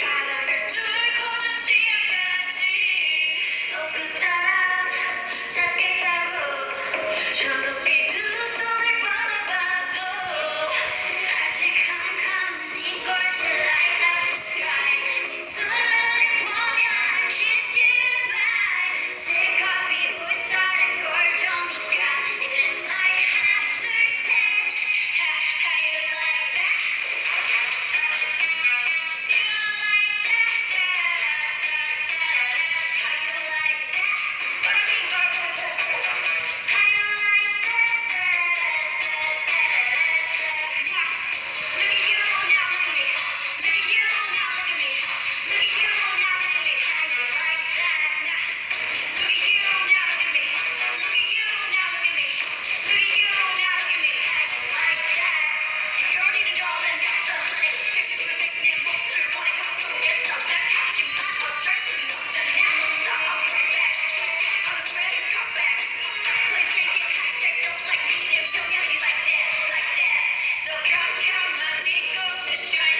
바닥을 뚫고 좀 지금까지. 너 그처럼 Come, come, come, money to shine.